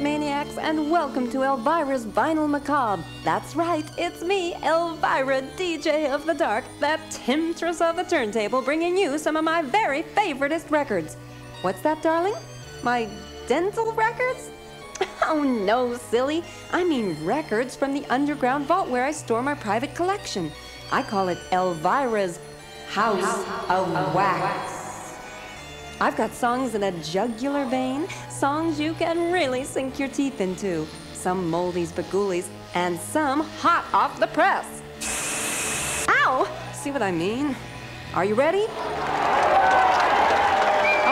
maniacs, and welcome to Elvira's Vinyl Macabre. That's right, it's me, Elvira, DJ of the Dark, that temptress of the turntable, bringing you some of my very favoriteest records. What's that, darling? My dental records? Oh no, silly. I mean records from the underground vault where I store my private collection. I call it Elvira's House, House of wax. I've got songs in a jugular vein, songs you can really sink your teeth into, some moldies but ghoulies, and some hot off the press. Ow! See what I mean? Are you ready? All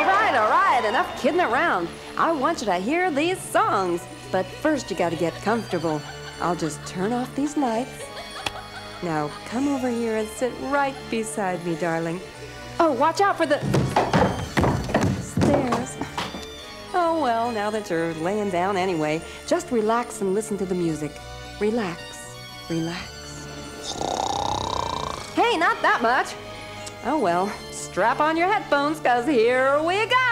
right, all right, enough kidding around. I want you to hear these songs. But first, you gotta get comfortable. I'll just turn off these lights. Now, come over here and sit right beside me, darling. Oh, watch out for the stairs. Oh, well, now that you're laying down anyway, just relax and listen to the music. Relax, relax. Hey, not that much. Oh, well, strap on your headphones, because here we go.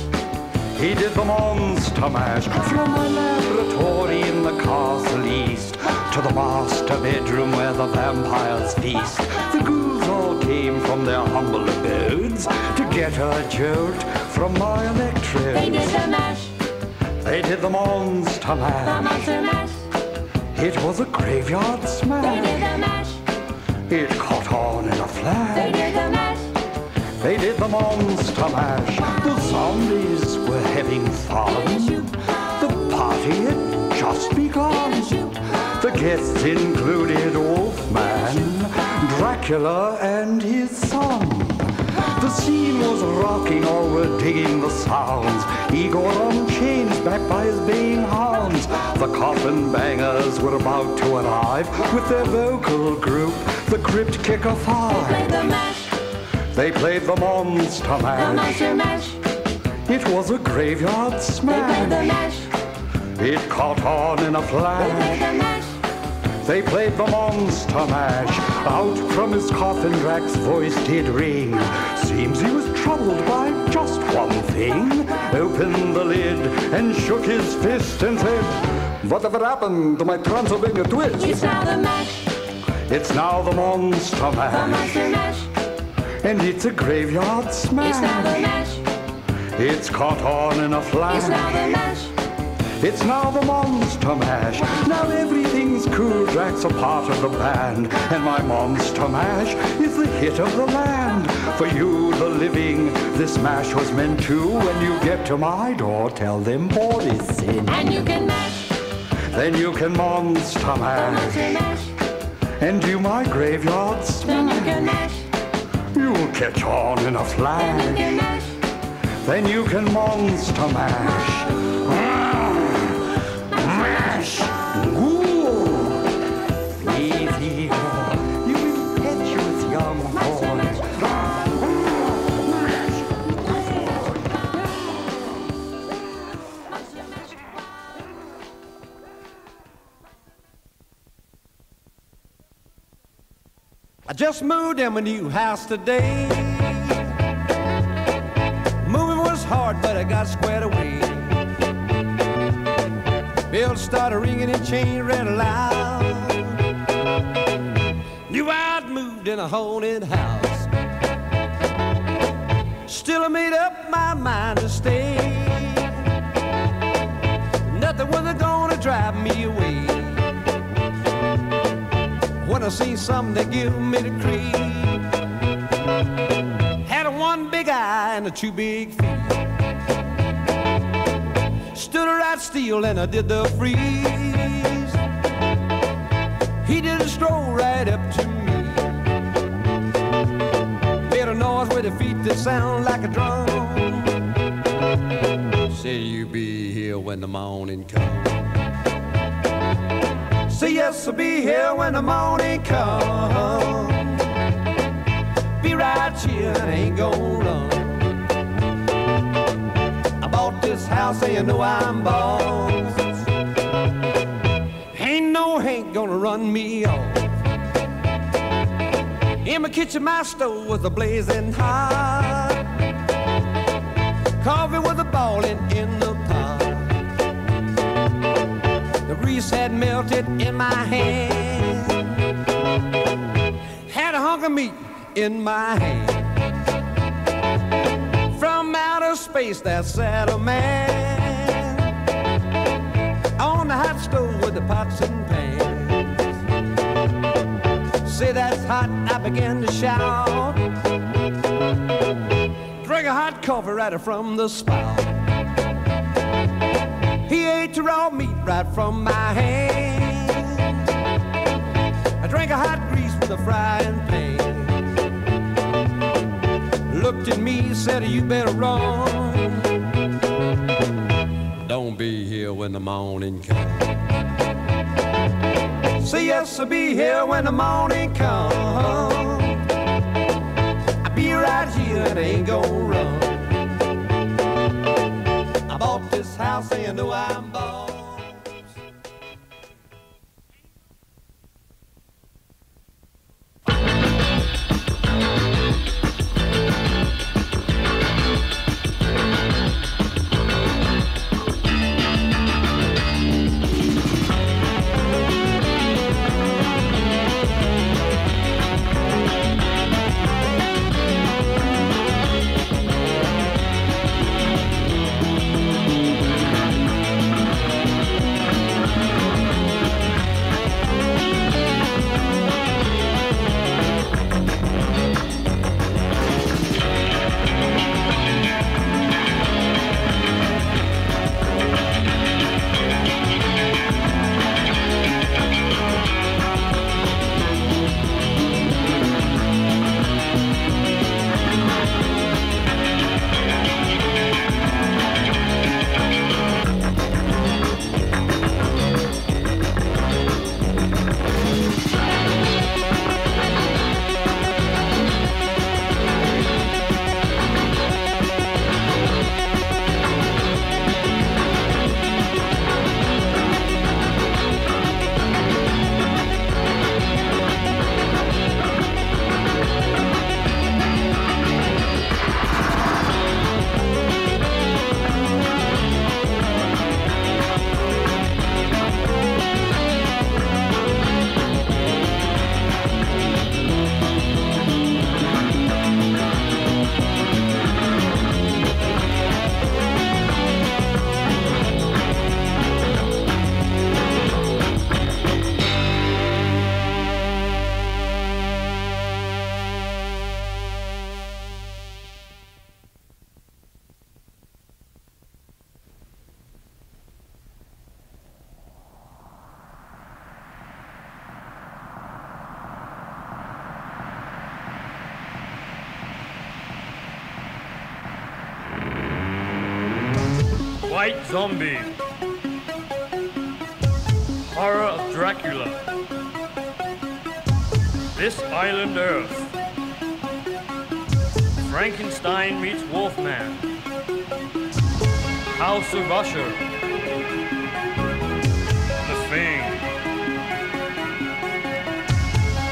He did the monster mash from my laboratory in the castle east to the master bedroom where the vampires feast. The ghouls all came from their humble abodes to get a jolt from my electrode. They did the mash. They did the monster mash. The monster mash. It was a graveyard smash. They did the mash. It caught on in a flash. They did the mash. They did the monster mash. The zombies were having fun. The party had just begun. The guests included Wolfman, Dracula, and his son. The scene was rocking, all were digging the sounds. Igor on chains, backed by his baying hounds. The coffin bangers were about to arrive with their vocal group, the Crypt Kicker Five. They played the monster mash. The monster mash. It was a graveyard smash. They played the mash. It caught on in a flash. They played the mash. They played the monster mash. Out from his coffin, Drac's voice did ring. Seems he was troubled by just one thing. Opened the lid and shook his fist and said, Whatever happened to my Transylvania twist? It's now the mash. It's now the monster mash. The monster mash and it's a graveyard smash. It's now the mash. It's caught on in a flash. It's now the mash. It's now the monster mash. Now everything's cool. Drac's a part of the band, and my monster mash is the hit of the land. For you, the living, this mash was meant to. When you get to my door, tell them Boris in. And you can mash. Then you can monster mash. Monster mash. And do my graveyard smash. Then you can mash. You'll catch on in a flash. Then you can monster. Mash. Moved in my new house today. Moving was hard, but I got squared away. Bells started ringing and chain read loud. Knew I'd moved in a haunted house. Still, I made up my mind to stay. Nothing was gonna drive me away I seen something that give me the creep. Had a one big eye and the two big feet. Stood right still and I did the freeze. He did a stroll right up to me. Made a noise with the feet that sound like a drum. Say you be here when the morning comes. Say yes, I'll be here when the morning comes. Be right here and ain't gonna run. I bought this house and you know I'm boss. Ain't no Hank gonna run me off. In my kitchen, my stove was a blazing hot. Coffee was a ballin' in the The grease had melted in my hand. Had a hunk of meat in my hand. From outer space, there sat a man on the hot stove with the pots and pans. Say that's hot, I began to shout. Drink a hot coffee right from the spout. He ate raw meat right from my hand. I drank a hot grease from the frying pan. Looked at me, said, You better run. Don't be here when the morning comes. Say yes, I'll be here when the morning comes. I'll be right here and ain't gonna run. Bought this house and know I'm boss. House of Usher. The Thing.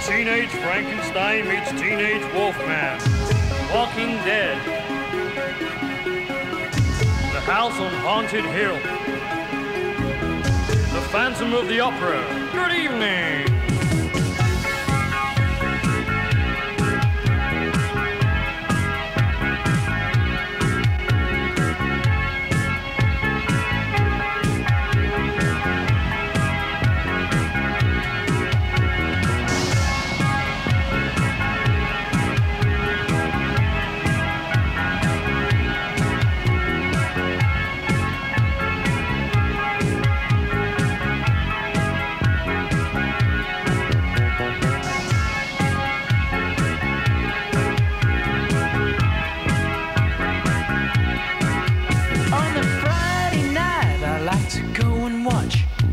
Teenage Frankenstein meets Teenage Wolfman. Walking Dead. The House on Haunted Hill. The Phantom of the Opera. Good evening.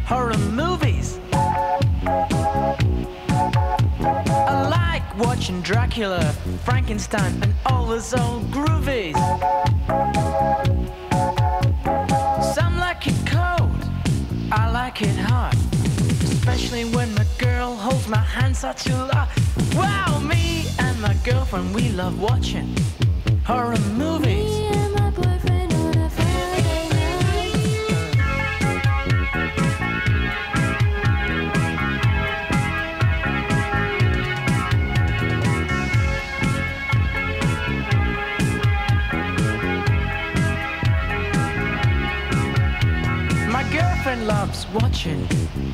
horror movies. I like watching Dracula, Frankenstein, and all those old groovies. Some like it cold, I like it hot. Especially when my girl holds my hand such to lot. Wow, me and my girlfriend, we love watching horror movies. Watching.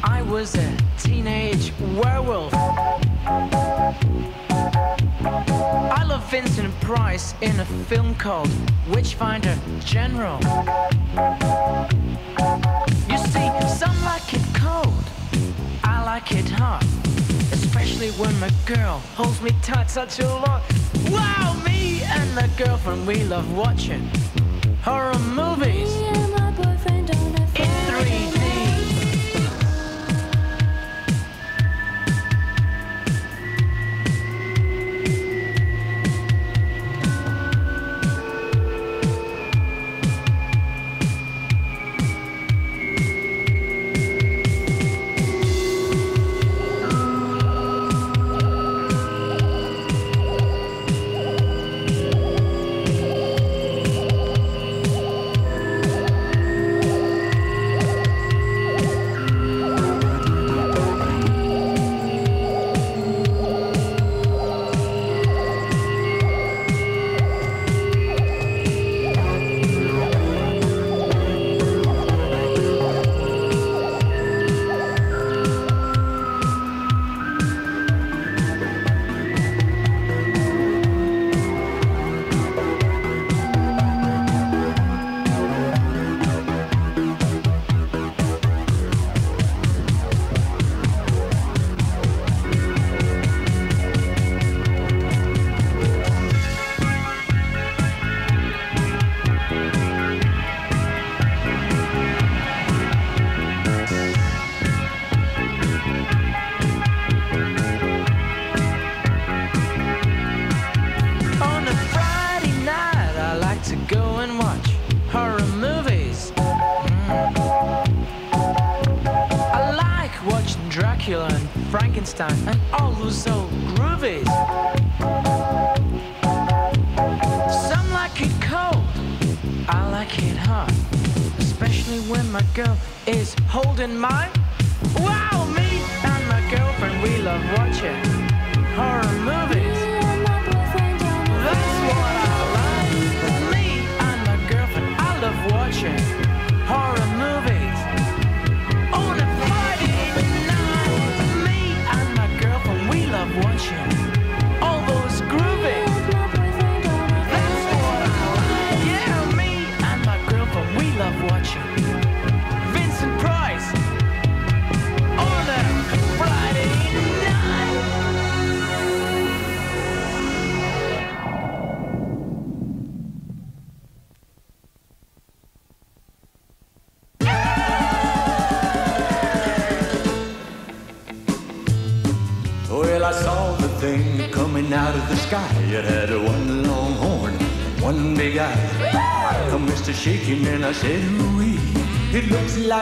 I was a teenage werewolf. I love Vincent Price in a film called Witchfinder General. You see, some like it cold, I like it hot. Especially when my girl holds me tight such a lot. Wow, me and my girlfriend, we love watching horror movies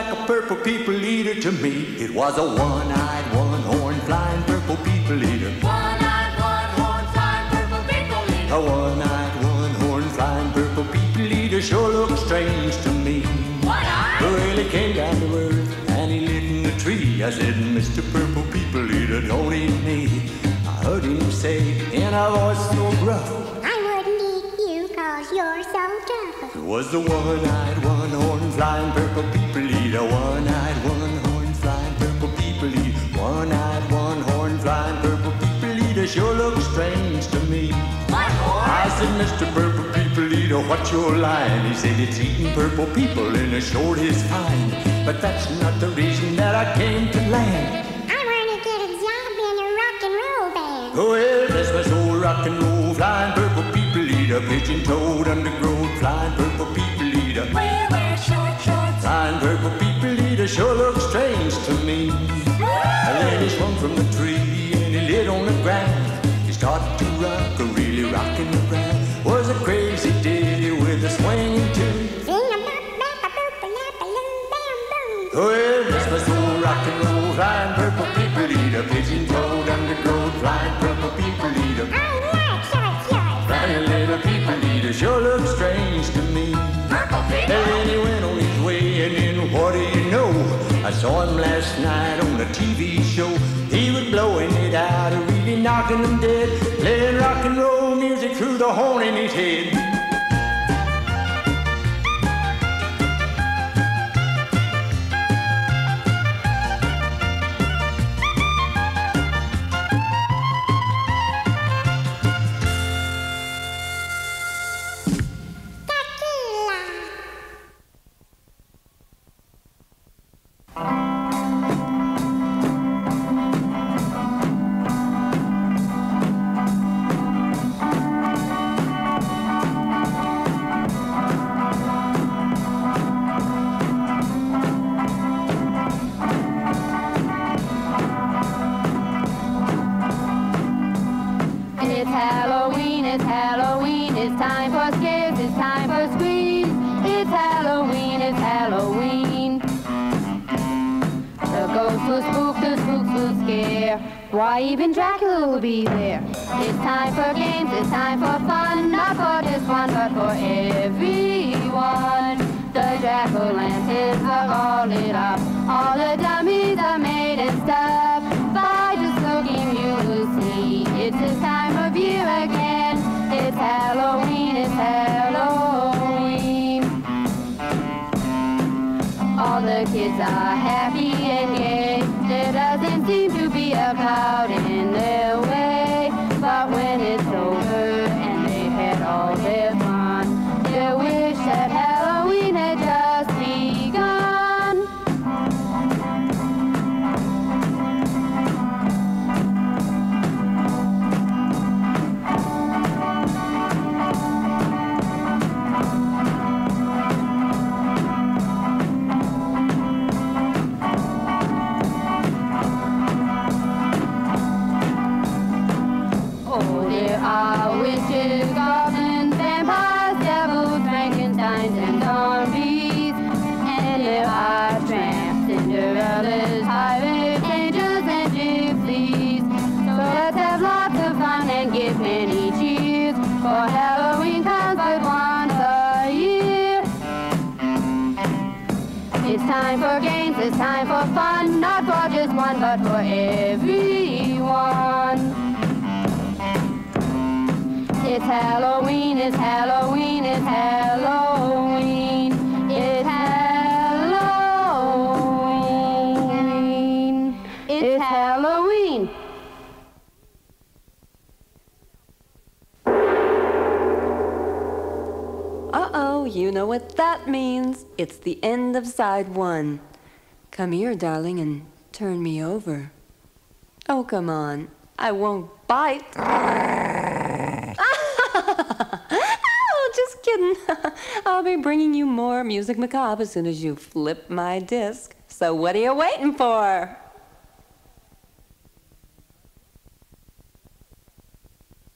like a purple people eater to me. It was a one-eyed, one-horn flying purple people eater. One-eyed, one-horn, flying purple people eater. A one-eyed, one-horn flying purple people eater sure looks strange to me. One-eyed? Well, he came down to earth and he lit in the tree. I said, Mr. Purple People Eater, don't eat me. I heard him say in a voice so gruff. It was the one-eyed, one-horned, flying purple people eater. One-eyed, one-horned, flying purple people eater. One-eyed, one-horn flying purple people eater sure looks strange to me. I said, Mr. Purple People Eater, what's your line? He said, it's eating purple people and a sure is fine. But that's not the reason that I came to land. I want to get a job in a rock and roll band. Oh, well, this was old rock and roll, flying purple people eater, pigeon toed undergrowth, flying purple people eater. Wear, wear short shorts. Flying purple people eater sure looks strange to me. And then he swung from the tree and he lit on the ground. His start to rock, a really rockin' around. Was a crazy ditty with a swinging tune. Well, this was old rock and roll, flying purple people eater, pigeon really knocking them dead, playing rock and roll music through the horn in his head. Why even Dracula will be there. It's time for games, it's time for fun, not for just one, but for everyone. The jack-o'-lanterns are all lit up, all the dummies are made and stuff. By just looking, you will see it's this time of year again. It's Halloween, it's Halloween. All the kids are happy and gay. There doesn't seem to be a cloud in their you know what that means. It's the end of side one. Come here, darling, and turn me over. Oh, come on. I won't bite. oh, just kidding. I'll be bringing you more music macabre as soon as you flip my disc. So what are you waiting for?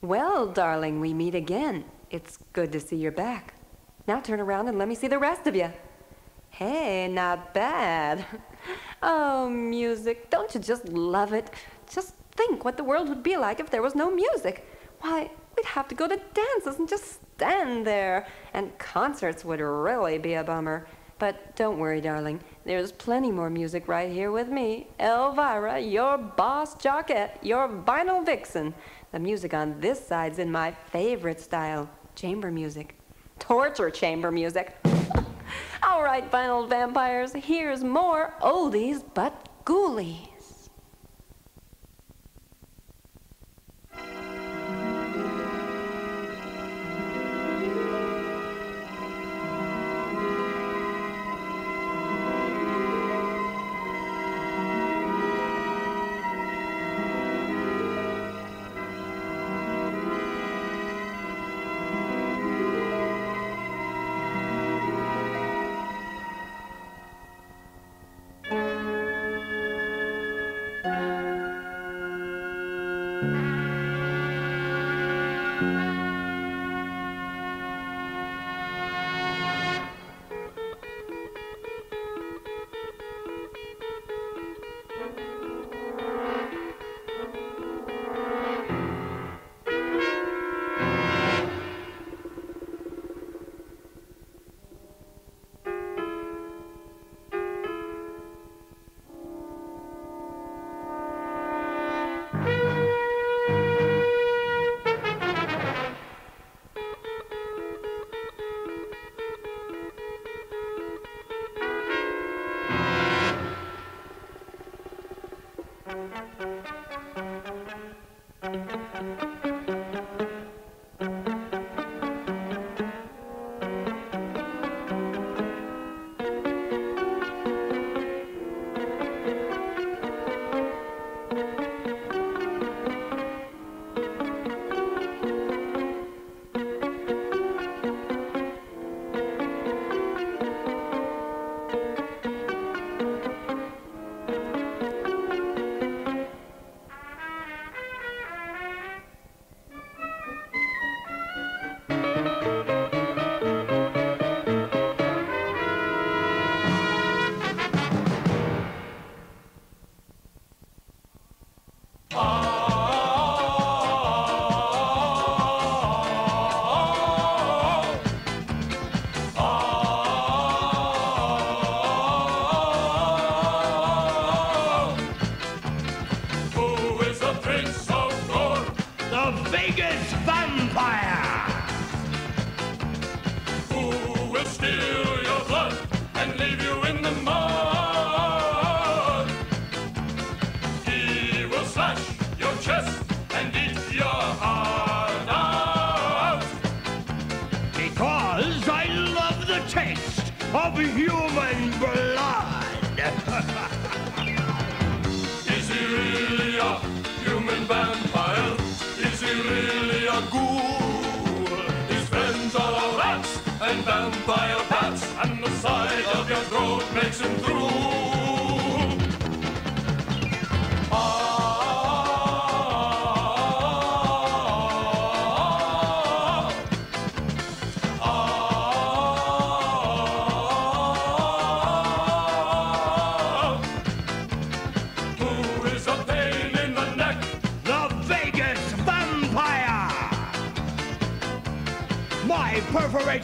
Well, darling, we meet again. It's good to see you're back. Now turn around and let me see the rest of you. Hey, not bad. Oh, music. Don't you just love it? Just think what the world would be like if there was no music. Why, we'd have to go to dances and just stand there. And concerts would really be a bummer. But don't worry, darling. There's plenty more music right here with me. Elvira, your boss jockette, your vinyl vixen. The music on this side's in my favorite style chamber music. Torture chamber music. All right, vinyl vampires, here's more oldies but ghoulies.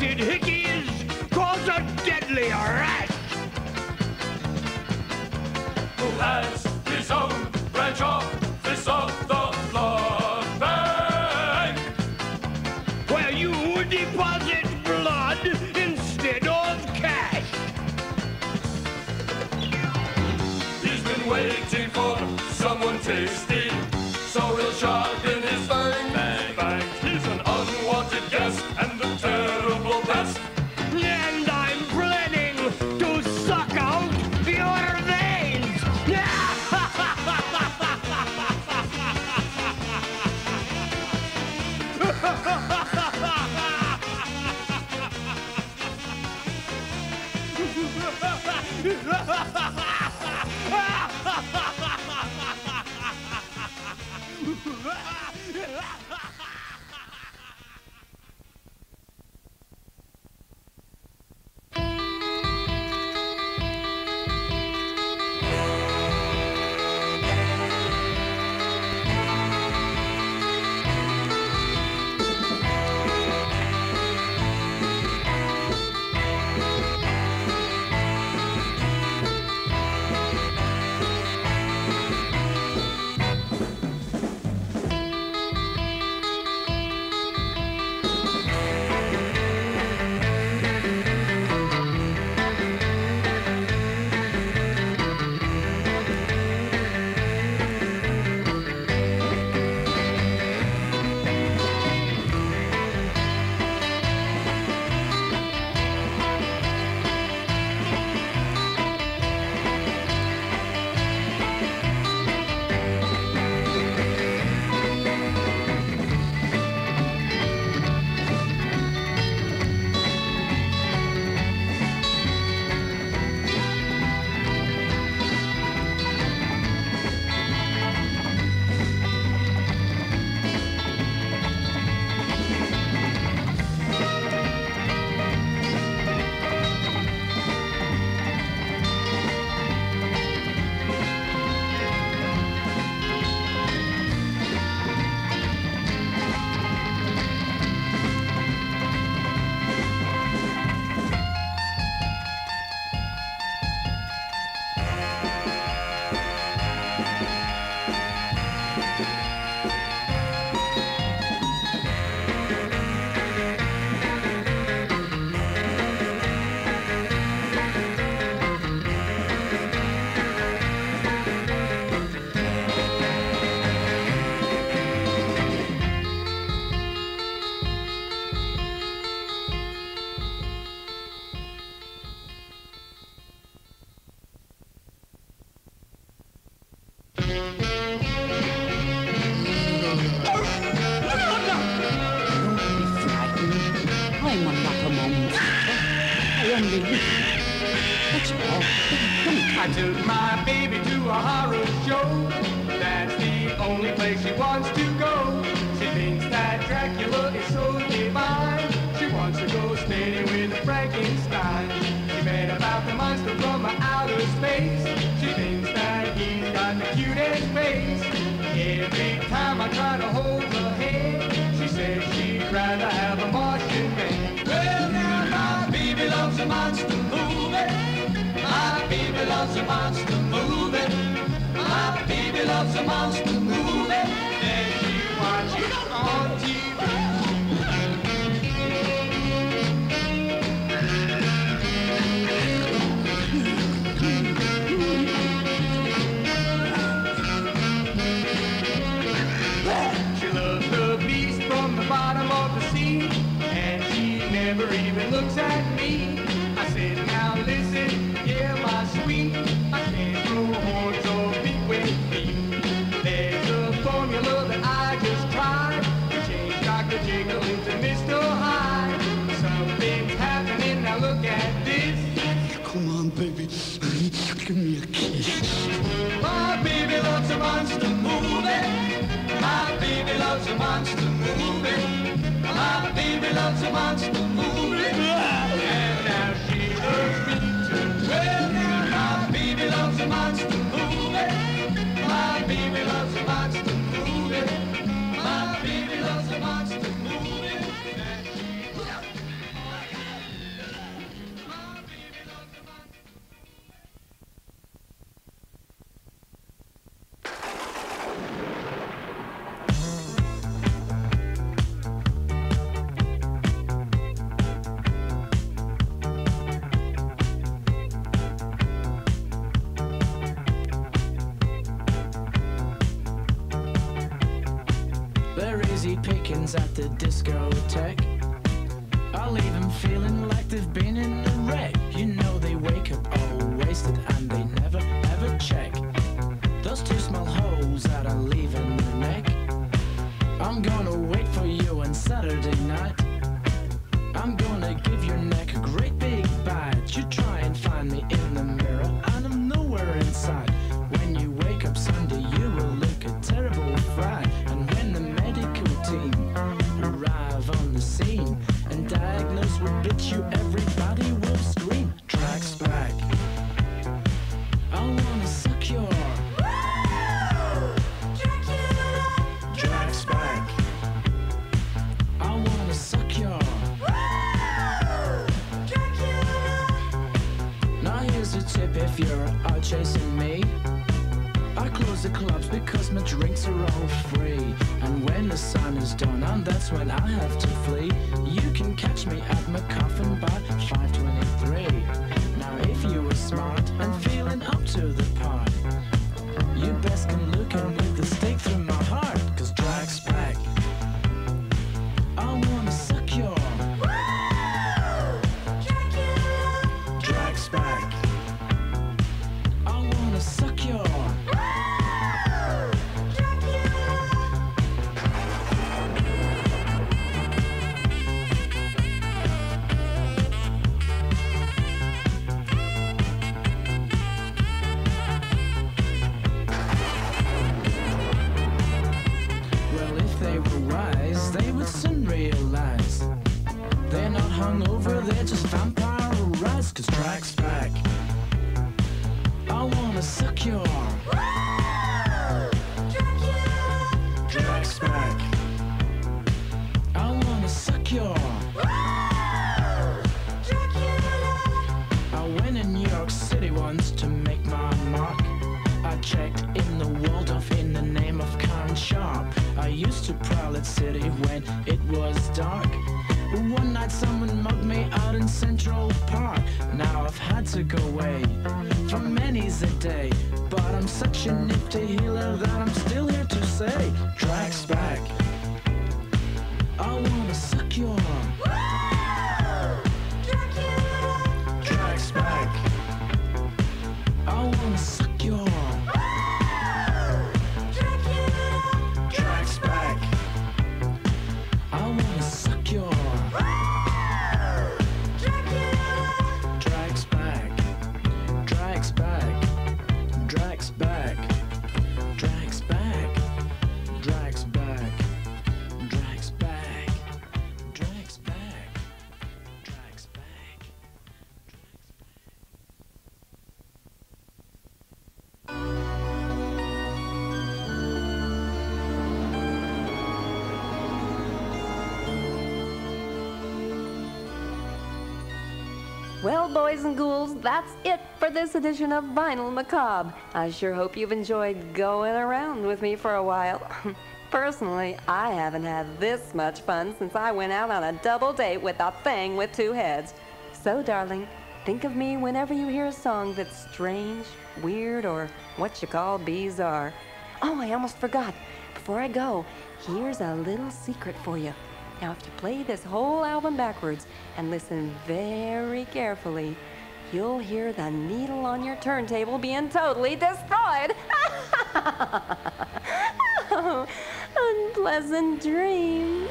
Perforated 哼哼 loves a monster movie. My baby loves a monster movie. And she watches it on TV. a monster movie. My baby loves a monster movie. And now she loves me too. Well, my baby loves a monster movie. My baby loves a monster movie. That's it for this edition of Vinyl Macabre. I sure hope you've enjoyed going around with me for a while. Personally, I haven't had this much fun since I went out on a double date with a thing with two heads. So, darling, think of me whenever you hear a song that's strange, weird, or what you call bizarre. Oh, I almost forgot. Before I go, here's a little secret for you. Now, if you play this whole album backwards and listen very carefully, you'll hear the needle on your turntable being totally destroyed. unpleasant dreams.